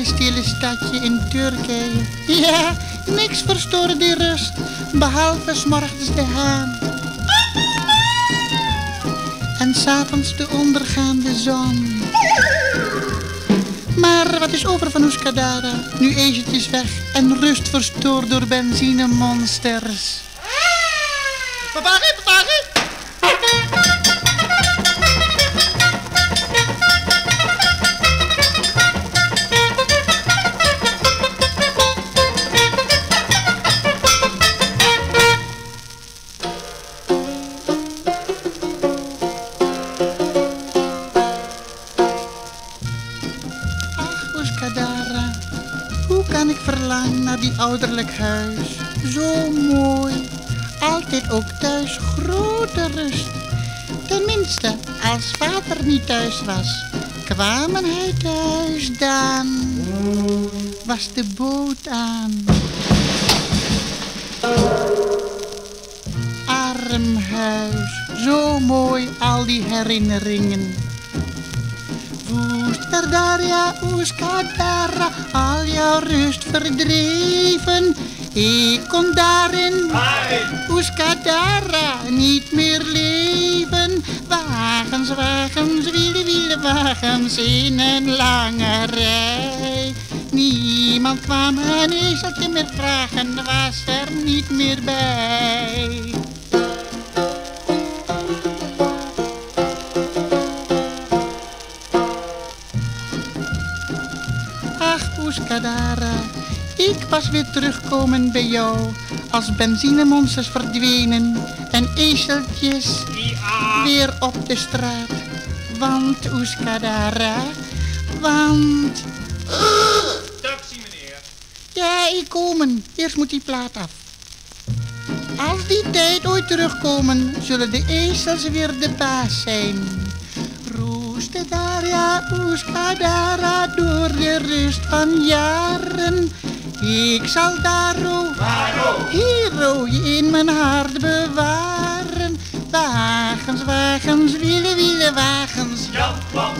kleine stille stadje in Turkije. Ja, niks verstoorde die rust, behalve s'morgens de haan. En s'avonds de ondergaande zon. Maar wat is over van Oeskadara? Nu Egypte is weg en rust verstoord door benzinemonsters. Papagei, papagei! Verlangen naar die ouderlijk huis? Zo mooi, altijd ook thuis grote rust. Tenminste, als vader niet thuis was, kwamen hij thuis dan. Was de boot aan. Arm huis, zo mooi al die herinneringen. Woesterdaria, Oeskadara, al jouw rust verdreven. Ik kon daarin, Oeskadara, niet meer leven. Wagens, wagens, wielen, wielen, wagens in een lange rij. Niemand kwam een ezeltje meer vragen, was er niet meer bij. Oeskadara, ik was weer terugkomen bij jou. Als benzinemonsters verdwenen en ezeltjes weer op de straat. Want Oeskadara, want... Taxi, meneer. Ja, ik komen. Eerst moet die plaat af. Als die tijd ooit terugkomen, zullen de ezels weer de baas zijn. Roeste Daria, Oeskadara, door de rust van jaren. Ik zal Daro, hero, je in mijn hart bewaren. Wagens, wagens, wielen, wielen, wagens. Jan van